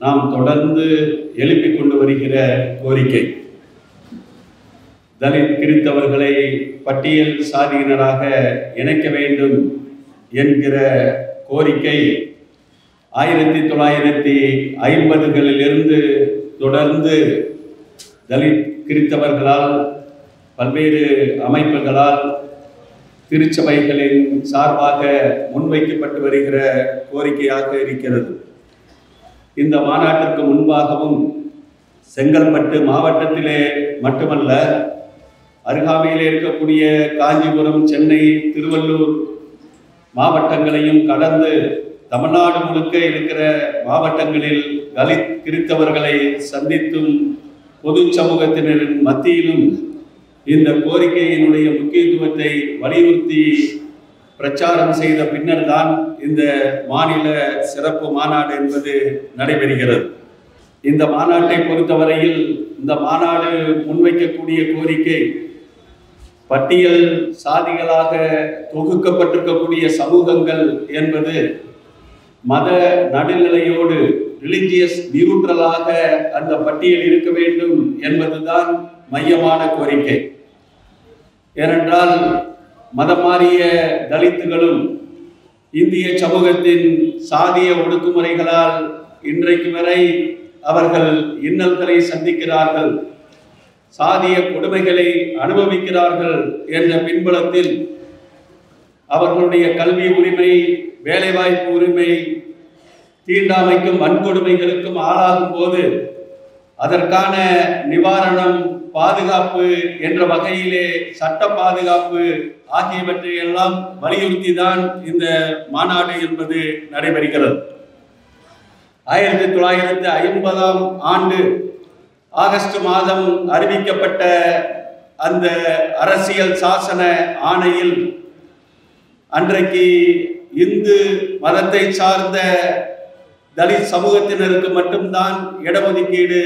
நாம் தொடர்ந்து எழுப்பிக் கொண்டு வருகிற கோரிக்கை. தலித் கிறித்தவர்களை பட்டியல் சாதியினராக இணைக்க வேண்டும் என்கிற கோரிக்கை ஆயிரத்தி தொள்ளாயிரத்தி ஐம்பதுகளிலிருந்து தொடர்ந்து தலித் கிறித்தவர்களால் பல்வேறு அமைப்புகளால் திருச்சபைகளின் சார்பாக முன்வைக்கப்பட்டு வருகிற கோரிக்கையாக இருக்கிறது. இந்த மாநாட்டிற்கு முன்பாகவும் செங்கல்பட்டு மாவட்டத்திலே மட்டுமல்ல அருகாமையில் இருக்கக்கூடிய காஞ்சிபுரம் சென்னை திருவள்ளூர் மாவட்டங்களையும் கடந்து தமிழ்நாடு முழுக்க இருக்கிற மாவட்டங்களில் தலித் கிறித்தவர்களை சந்தித்தும் பொது சமூகத்தினரின் மத்தியிலும் இந்த கோரிக்கையினுடைய முக்கியத்துவத்தை வலியுறுத்தி பிரச்சாரம் செய்த பின்னர் தான் இந்த மாநில சிறப்பு மாநாடு என்பது நடைபெறுகிறது. இந்த மாநாட்டை பொறுத்தவரையில் இந்த மாநாடு முன்வைக்கக்கூடிய கோரிக்கை பட்டியல் சாதிகளாக தொகுக்கப்பட்டிருக்கக்கூடிய சமூகங்கள் என்பது மத நடுநிலையோடு ரிலிஜியஸ் நியூட்ரலாக அந்த பட்டியல் இருக்க வேண்டும் என்பதுதான் மையமான கோரிக்கை. ஏனென்றால் மதம் மாறிய தலித்துகளும் இந்திய சமூகத்தின் சாதிய ஒடுக்குமுறைகளால் இன்றைக்கு வரை அவர்கள் இன்னல்களை சந்திக்கிறார்கள். சாதிய கொடுமைகளை அனுபவிக்கிறார்கள் என்ற பின்புலத்தில் அவர்களுடைய கல்வி உரிமை வேலைவாய்ப்பு உரிமை தீண்டாமைக்கும் வன்கொடுமைகளுக்கும் ஆளாகும் போது அதற்கான நிவாரணம் பாதுகாப்பு என்ற வகையிலே சட்ட பாதுகாப்பு ஆகியவற்றை எல்லாம் வலியுறுத்தி தான் இந்த மாநாடு என்பது நடைபெறுகிறது. ஆயிரத்தி தொள்ளாயிரத்தி ஐம்பதாம் ஆண்டு ஆகஸ்ட் மாதம் அறிவிக்கப்பட்ட அந்த அரசியல் சாசன ஆணையில் அன்றைக்கு இந்து மதத்தை சார்ந்த தலித் சமூகத்தினருக்கு மட்டும்தான் இடஒதுக்கீடு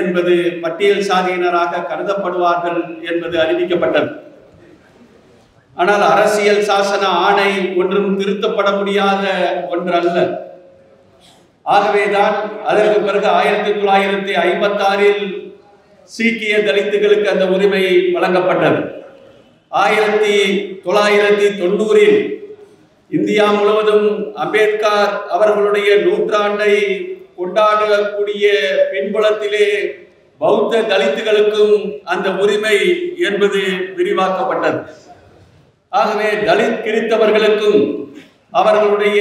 என்பது பட்டியல் சாதியினராக கருதப்படுவார்கள் என்பது அறிவிக்கப்பட்டது. ஆனால் அரசியல் சாசன ஆணை ஒன்றும் திருத்தப்பட முடியாத ஒன்றல்ல. ஆகவேதான் அதற்கு பிறகு ஆயிரத்தி தொள்ளாயிரத்தி ஐம்பத்தி ஆறில் சீக்கிய தலித்துகளுக்கு அந்த உரிமை வழங்கப்பட்டது. ஆயிரத்தி தொள்ளாயிரத்தி தொண்ணூறில் இந்தியா முழுவதும் அம்பேத்கர் அவர்களுடைய நூற்றாண்டை கொண்டாடக்கூடிய பின்புலத்திலே பௌத்த தலித்துகளுக்கும் அந்த உரிமை என்பது விரிவாக்கப்பட்டது. ஆகவே தலித் கிறித்தவர்களுக்கும் அவர்களுடைய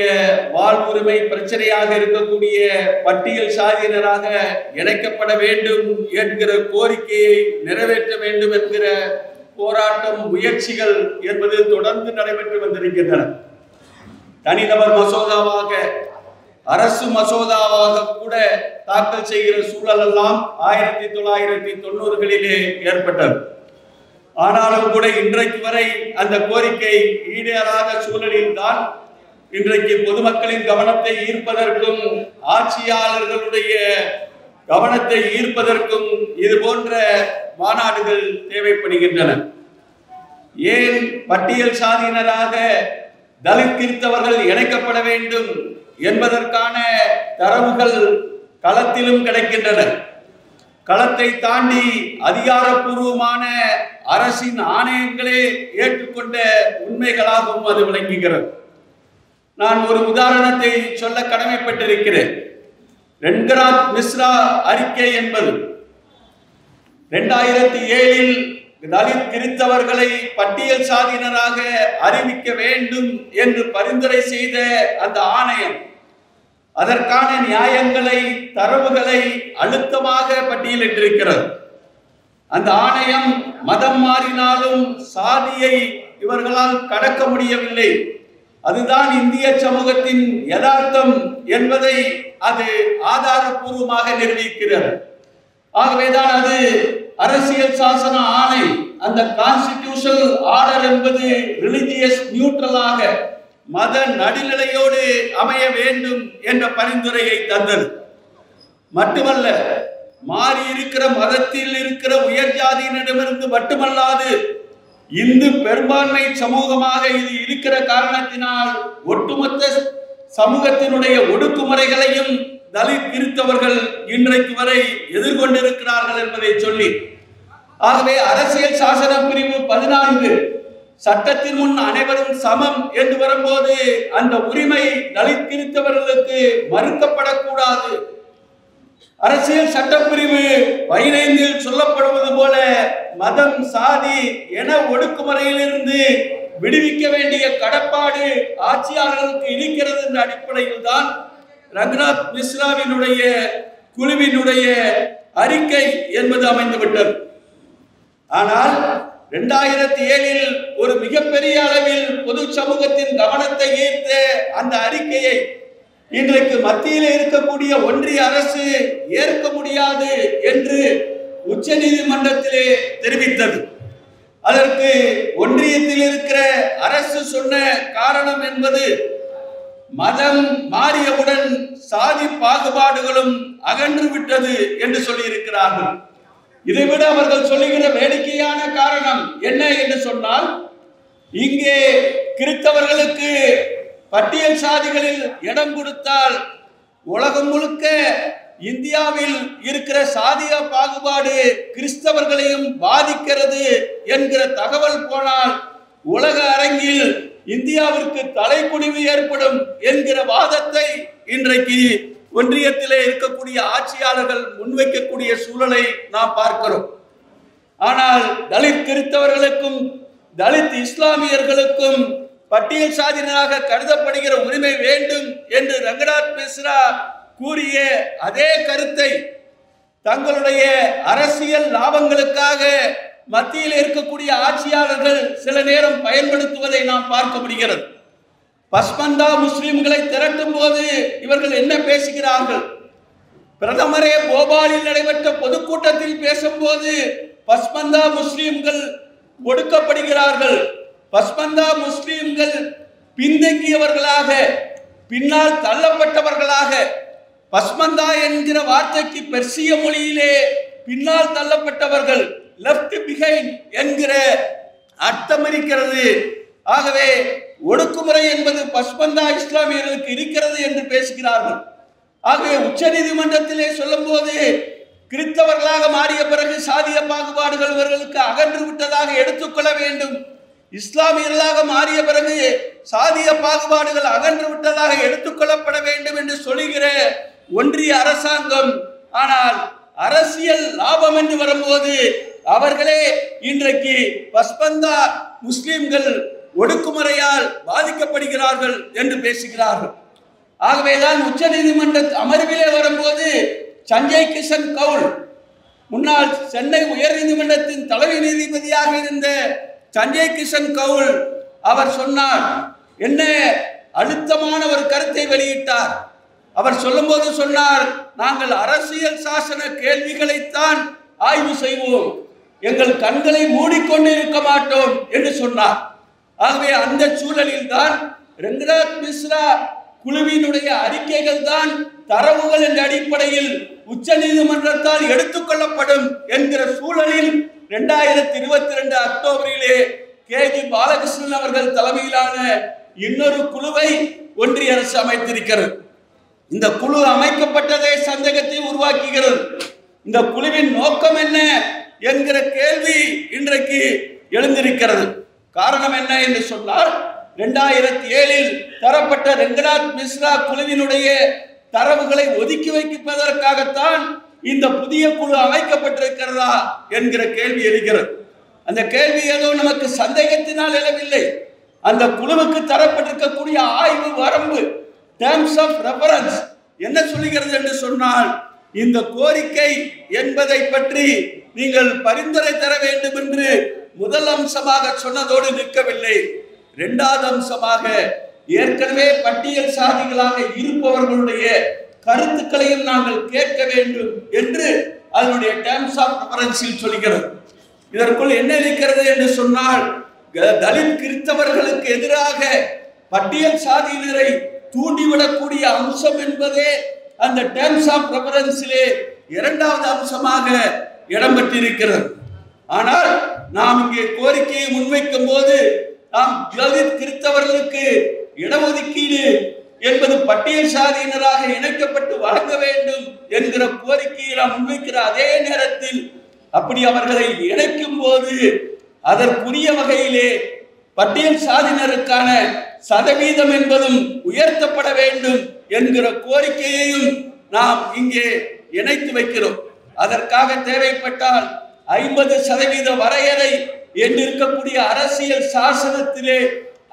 வாழ்வுரிமை பிரச்சனையாக இருக்கக்கூடிய பட்டியல் சாதியினராக இணைக்கப்பட வேண்டும் என்கிற கோரிக்கையை நிறைவேற்ற வேண்டும் என்கிற போராட்டம் முயற்சிகள் என்பது தொடர்ந்து நடைபெற்று வந்திருக்கின்றன. தனிநபர் மசோதாவாக அரசு மசோதாவாக கூட தாக்கல் செய்கிற சூழல் எல்லாம் ஆயிரத்தி தொள்ளாயிரத்தி தொண்ணூறுகளிலே ஏற்பட்டது. ஆனாலும் கூட இன்றைக்கு வரை அந்த கோரிக்கை ஈடேறாத சூழலில் தான் இன்றைக்கு பொதுமக்களின் கவனத்தை ஈர்ப்பதற்கும் ஆட்சியாளர்களுடைய கவனத்தை ஈர்ப்பதற்கும் இது போன்ற மாநாடுகள் தேவைப்படுகின்றன. ஏன் பட்டியல் சாதியினராக தலித் கிறித்தவர்கள் இணைக்கப்பட வேண்டும் என்பதற்கான தரவுகள் களத்திலும் கிடைக்கின்றன. களத்தை தாண்டி அதிகாரப்பூர்வமான அரசின் ஆணையங்களே ஏற்றுக்கொண்ட உண்மைகளாகவும் அது விளங்குகிறது. நான் ஒரு உதாரணத்தை சொல்ல கடமைப்பட்டிருக்கிறேன். ரென்கராத் மிஸ்ரா அறிக்கை என்பது ரெண்டாயிரத்தி ஏழில் தலித் கிறித்தவர்களை பட்டியல் சாதியினராக அறிவிக்க வேண்டும் என்று பரிந்துரை செய்த அந்த ஆணையம் அதற்கான நியாயங்களை தரவுகளை அழுத்தமாக பட்டியலிட்டிருக்கிறது. அந்த ஆணையம் மதம் மாறினாலும் சாதியை இவர்களால் கடக்க முடியவில்லை. அதுதான் இந்திய சமூகத்தின் யதார்த்தம் என்பதை அது ஆதாரபூர்வமாக நிரூபிக்கிறது. ஆகவேதான் அது அரசியல் சாசன ஆணை. அந்த கான்ஸ்டிடியூஷனல் ஆர்டர் என்பது ரிலிஜியஸ் நியூட்ரலாக மத நடுநிலையோடு அமைய வேண்டும் என்ற பரிந்துரையை தந்தது. மட்டுமல்ல மாறி இருக்கிற மதத்தில் இருக்கிற உயர் ஜாதியினரிடமிருந்து மட்டுமல்லாது இந்து பெரும்பான்மை சமூகமாக இது இருக்கிற காரணத்தினால் ஒட்டுமொத்த சமூகத்தினுடைய ஒடுக்குமுறைகளையும் தலித் கிறித்தவர்கள் இன்றைக்கு வரை எதிர்கொண்டிருக்கிறார்கள் என்பதை சொல்லி ஆகவே அரசியல் சாசன பிரிவு பதினான்கு சட்டத்தின் முன் அனைவரும் சமம் என்று வரும்போது அந்த உரிமை தலித்திருத்தவர்களுக்கு மறுக்கப்படக்கூடாது. அரசியல் சட்டப்பிரிவு பதினைந்தில் சொல்லப்படுவது போல மதம் சாதி என ஒடுக்குமுறையிலிருந்து விடுவிக்க வேண்டிய கடப்பாடு ஆட்சியாளர்களுக்கு இருக்கிறது என்ற அடிப்படையில் தான் ரங்கநாத் மிஸ்ராவினுடைய குழுவினுடைய அறிக்கை என்பது அமைந்துவிட்டது. ஆனால் இரண்டாயிரத்தி ஏழில் ஒரு மிகப்பெரிய அளவில் பொது சமூகத்தின் கவனத்தை ஈர்த்த அந்த அறிக்கையை இன்றைக்கு மத்தியில் இருக்கக்கூடிய ஒன்றிய அரசு ஏற்க முடியாது என்று உச்ச நீதிமன்றத்திலே தெரிவித்தது. அதற்கு ஒன்றியத்தில் இருக்கிற அரசு சொன்ன காரணம் என்பது மதம் மாறியவுடன் சாதி பாகுபாடுகளும் அகன்று விட்டது என்று சொல்லியிருக்கிறார்கள். இதைவிட அவர்கள் சொல்லுகிற வேடிக்கையான காரணம் என்ன என்று சொன்னால் இங்கே கிறித்தவர்களுக்கு பட்டியல் சாதிகளில் இடம் கொடுத்தால் உலகம் முழுக்க இந்தியாவில் இருக்கிற சாதிய பாகுபாடு கிறிஸ்தவர்களையும் பாதிக்கிறது என்கிற தகவல் போனால் உலக அரங்கில் இந்தியாவிற்கு தலைக்குடிவு ஏற்படும் என்கிற வாதத்தை இன்றைக்கு ஒன்றியத்திலே இருக்கக்கூடிய ஆட்சியாளர்கள் முன்வைக்கக்கூடிய சூழலை நாம் பார்க்கிறோம். ஆனால் தலித் கிறித்தவர்களுக்கும் தலித் இஸ்லாமியர்களுக்கும் பட்டியல் சாதியினராக கருதப்படுகிற உரிமை வேண்டும் என்று ரங்கநாத் மிஸ்ரா கூறிய அதே கருத்தை தங்களுடைய அரசியல் லாபங்களுக்காக மத்தியில் இருக்கக்கூடிய ஆட்சியாளர்கள் சில நேரம் பயன்படுத்துவதை நாம் பார்க்க முடிகிறது. பஸ்மந்தா முஸ்லிம்களை திரட்டும் போது இவர்கள் என்ன பேசுகிறார்கள்? பிரதமரே போபாலில் நடைபெற்ற பொதுக்கூட்டத்தில் பேசும்போது பஸ்மந்தா முஸ்லிம்கள் ஒடுக்கப்படுகிறார்கள். பஸ்மந்தா முஸ்லிம்கள் பின்தங்கியவர்களாக பின்னால் தள்ளப்பட்டவர்களாக பஸ்மந்தா என்கிற வார்த்தைக்கு பெர்சிய மொழியிலே பின்னால் தள்ளப்பட்டவர்கள் லெப்ட் பிஹைண்ட் என்கிற அர்த்தம் இருக்கிறது. ஆகவே ஒடுக்குமுறை என்பது பஸ்பந்தா இஸ்லாமியர்களுக்கு இருக்கிறது என்று பேசுகிறார்கள். ஆகவே உச்ச நீதிமன்றத்திலே சொல்லும்போது கிறிஸ்தவர்களாக மாறிய பிறகு சாதிய பாகுபாடுகள் இவர்களுக்கு அகன்று விட்டதாக எடுத்துக்கொள்ள வேண்டும். இஸ்லாமியர்களாக மாறிய பிறகு சாதிய பாகுபாடுகள் அகன்று விட்டதாக எடுத்துக்கொள்ளப்பட வேண்டும் என்று சொல்கிற ஒன்றிய அரசாங்கம். ஆனால் அரசியல் லாபம் என்று வரும்போது அவர்களே இன்றைக்கு பஸ்பந்தா முஸ்லிம்கள் ஒடுக்குமுறையால் பாதிக்கப்படுகிறார்கள் என்று பேசுகிறார்கள். ஆகவேதான் உச்ச நீதிமன்ற அமர்விலே வரும்போது சஞ்சய் கிஷன் கவுல் முன்னாள் சென்னை உயர்நீதிமன்றத்தின் தலைமை நீதிபதியாக இருந்த சஞ்சய் கிஷன் கவுல் அவர் சொன்னார் என்ன அழுத்தமான ஒரு கருத்தை வெளியிட்டார். அவர் சொல்லும்போது சொன்னார் நாங்கள் அரசியல் சாசன கேள்விகளைத்தான் ஆய்வு செய்வோம். எங்கள் கண்களை மூடிக்கொண்டு இருக்க மாட்டோம் என்று சொன்னார். ஆகவே அந்த சூழலில் தான் ரங்கநாத் மிஸ்ரா குழுவினுடைய அறிக்கைகள் தான் தரவுகள் என்ற அடிப்படையில் உச்ச நீதிமன்றத்தால் எடுத்துக்கொள்ளப்படும் என்கிற சூழலில் இரண்டாயிரத்தி இருபத்தி ரெண்டு அக்டோபரிலே கே ஜி பாலகிருஷ்ணன் அவர்கள் தலைமையிலான இன்னொரு குழுவை ஒன்றிய அரசு அமைத்திருக்கிறது. இந்த குழு அமைக்கப்பட்டதே சந்தேகத்தை உருவாக்குகிறது. இந்த குழுவின் நோக்கம் என்ன என்கிற கேள்வி இன்றைக்கு எழுந்திருக்கிறது. காரணம் என்ன என்று சொன்னால் இரண்டாயிரத்தி ஏழில் தரப்பட்ட ரெங்கநாத் மிஸ்ரா குழுவினுடைய தரவுகளை ஒதுக்கி வைப்பதற்காகத்தான் இந்த புதிய குழு அமைக்கப்பட்டிருக்கிறதா என்கிற கேள்வி எழுகிறது. அந்த கேள்வி ஏதோ நமக்கு சந்தேகத்தினால் எழவில்லை. அந்த குழுவுக்கு தரப்பட்டிருக்கக்கூடிய ஆய்வு வரம்பு டேர்ம்ஸ் ஆஃப் ரெஃபரன்ஸ் என்ன சொல்லுகிறது என்று சொன்னால் இந்த கோரிக்கை என்பதை பற்றி நீங்கள் பரிந்துரை தர வேண்டும் என்று முதல் அம்சமாக சொன்னதோடு நிற்கவில்லை. இரண்டாவது அம்சமாக ஏற்கனவே பட்டியல் சாதிகளாக இருப்பவர்களுடைய கருத்துக்களையும் நாங்கள் கேட்க வேண்டும் என்று அதனுடைய டேர்ம்ஸ் ஆஃப் ரெஃபரன்ஸில் சொல்கிறது. இதற்குள் என்ன இருக்கிறது என்று சொன்னால் தலித் கிறிஸ்தவர்களுக்கு எதிராக பட்டியல் சாதியினரை தூண்டிவிடக்கூடிய அம்சம் என்பதே அந்த டேர்ம்ஸ் ஆஃப் ரெஃபரன்ஸிலே இரண்டாவது அம்சமாக இடம்பெற்றிருக்கிறது. ஆனால் நாம் இங்கே கோரிக்கையை முன்வைக்கும் போது நாம் தலித் கிறிஸ்தவர்களுக்கு இடஒதுக்கீடு என்பது பட்டியல் சாதியினராக இணைக்கப்பட்டு வழங்க வேண்டும் என்கிற கோரிக்கையை நாம் முன்வைக்கிற அதே நேரத்தில் அப்படி அவர்களை இணைக்கும் போது அதற்குரிய வகையிலே பட்டியல் சாதியினருக்கான சதவீதம் என்பதும் உயர்த்தப்பட வேண்டும் என்கிற கோரிக்கையையும் நாம் இங்கே இணைத்து வைக்கிறோம். அதற்காக தேவைப்பட்டால் ஐம்பது சதவீத வரையறை என்று இருக்கக்கூடிய அரசியல் சாசனத்திலே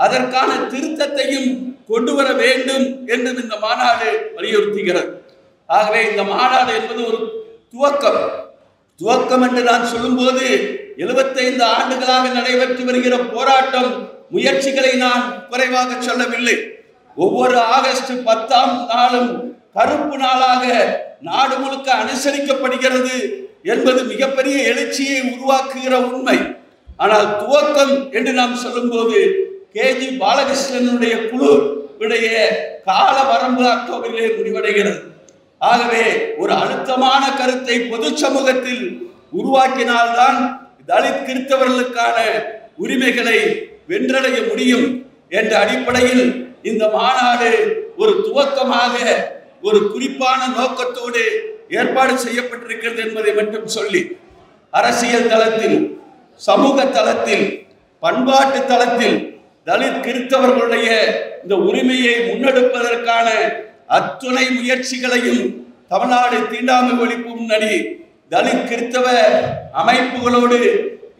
அதற்கான திருத்தத்தையும் கொண்டு வர வேண்டும் என்றும் இந்த மாநாடு வலியுறுத்துகிறது. ஆகவே இந்த மாநாடு என்பது ஒரு துவக்கம். துவக்கம் என்று நான் சொல்லும்போது எழுபத்தைந்து ஆண்டுகளாக நடைபெற்று வருகிற போராட்டம் முயற்சிகளை நான் குறைவாக சொல்லவில்லை. ஒவ்வொரு ஆகஸ்ட் பத்தாம் நாளும் கருப்பு நாளாக நாடு முழுக்க அனுசரிக்கப்படுகிறது என்பது மிகப்பெரிய எழுச்சியை உருவாக்குகிற உண்மை. ஆனால் துவக்கம் என்று நாம் சொல்லும்போது கேஜி பாலகிருஷ்ணனுடைய குழு உடைய கால வரம்பு அக்டோபரிலே முடிவடைகிறது. ஆகவே ஒரு அழுத்தமான கருத்தை பொது சமூகத்தில் உருவாக்கினால்தான் தலித் கிறிஸ்தவர்களுக்கான உரிமைகளை வென்றடைய முடியும் என்ற அடிப்படையில் இந்த மாநாடு ஒரு துவக்கமாக ஒரு குறிப்பான நோக்கத்தோடு ஏற்பாடு செய்யப்பட்டிருக்கிறது என்பதை மட்டும் சொல்லி அரசியல் தளத்தில் சமூக தளத்தில் பண்பாட்டு தளத்தில் தலித் கிறிஸ்தவர்களுடைய இந்த உரிமையை முன்னெடுப்பதற்கான அத்துணை முயற்சிகளையும் தமிழ்நாடு தீண்டாமை ஒழிப்பு முன்னணி தலித் கிறிஸ்தவ அமைப்புகளோடு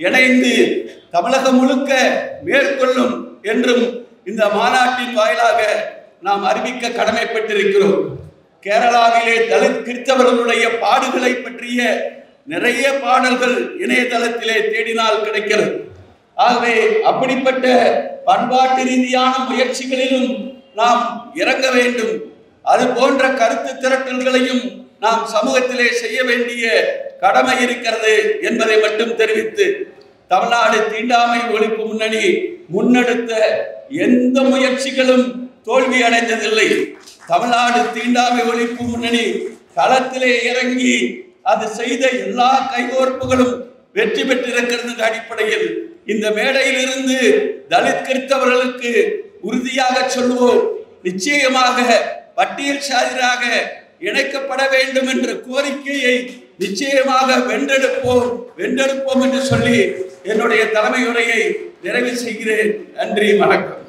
இணைந்து தமிழகம் முழுக்க மேற்கொள்ளும் என்றும் இந்த மாநாட்டின் வாயிலாக நாம் அறிவிக்க கடமைப்பட்டிருக்கிறோம். கேரளாவிலே தலித் கிறிஸ்தவர்களுடைய பாடுகளை பற்றிய நிறைய பாடல்கள் இணையதளத்திலே தேடினால் கிடைக்கிறது. ஆகவே அப்படிப்பட்ட பண்பாட்டு ரீதியான முயற்சிகளிலும் நாம் இறங்க வேண்டும். அது போன்ற கருத்து திரட்டல்களையும் நாம் சமூகத்திலே செய்ய வேண்டிய கடமை இருக்கிறது என்பதை மட்டும் தெரிவித்து தமிழ்நாடு தீண்டாமை ஒழிப்பு முன்னணி முன்னெடுத்த எந்த முயற்சிகளும் தோல்வி அடைந்ததில்லை. தமிழ்நாடு தீண்டாமை ஒழிப்பு முன்னணி களத்திலே இறங்கி அது செய்த எல்லா கைகோர்ப்புகளும் வெற்றி பெற்றிருக்கிறது என்ற அடிப்படையில் இந்த மேடையிலிருந்து தலித் கிறிஸ்தவர்களுக்கு உறுதியாக சொல்லுவோம். நிச்சயமாக பட்டியல் சாதிராக இணைக்கப்பட வேண்டும் என்ற கோரிக்கையை நிச்சயமாக வென்றெடுப்போம் வென்றெடுப்போம் என்று சொல்லி என்னுடைய தலைமையுரையை நிறைவு செய்கிறேன். நன்றி வணக்கம்.